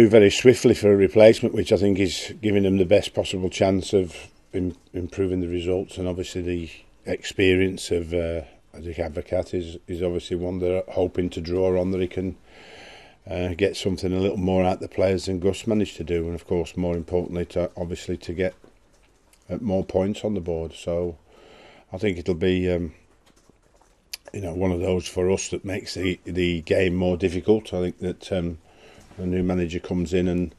Move very swiftly for a replacement, which I think is giving them the best possible chance of in, improving the results, and obviously the experience of uh, Dick Advocaat is is obviously one they're hoping to draw on that he can uh, get something a little more out of the players than Gus managed to do, and of course, more importantly, to obviously to get uh, more points on the board. So I think it'll be. Um, you know, one of those for us that makes the the game more difficult. I think that um, a new manager comes in and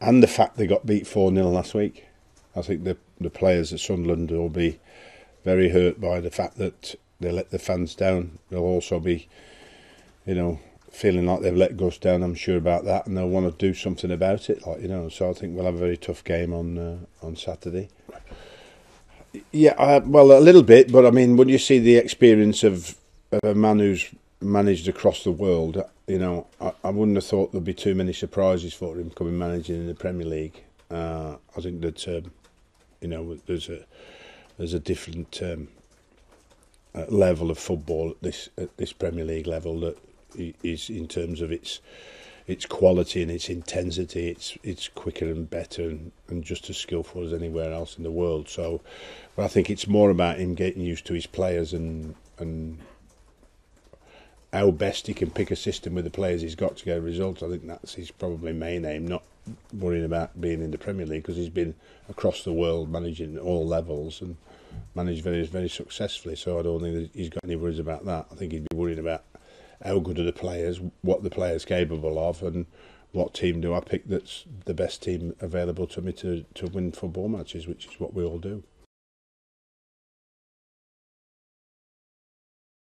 and the fact they got beat 4 0 last week. I think the the players at Sunderland will be very hurt by the fact that they let the fans down. They'll also be, you know, feeling like they've let Gus down. I'm sure about that, and they'll want to do something about it. Like you know, so I think we'll have a very tough game on uh, on Saturday. Yeah, uh, well, a little bit, but I mean, when you see the experience of, of a man who's managed across the world, you know, I, I, wouldn't have thought there'd be too many surprises for him coming managing in the Premier League. Uh, I think that um, you know there's a there's a different um, uh, level of football at this at this Premier League level that is in terms of its its quality and its intensity. It's it's quicker and better and, and just as skillful as anywhere else in the world. So, but I think it's more about him getting used to his players and and how best he can pick a system with the players he's got to get results. I think that's his probably main aim, not worrying about being in the Premier League because he's been across the world managing all levels and managed very very successfully. So I don't think he's got any worries about that. I think he'd be worrying about how good are the players, what the players capable of, and what team do I pick that's the best team available to me to, to win football matches, which is what we all do.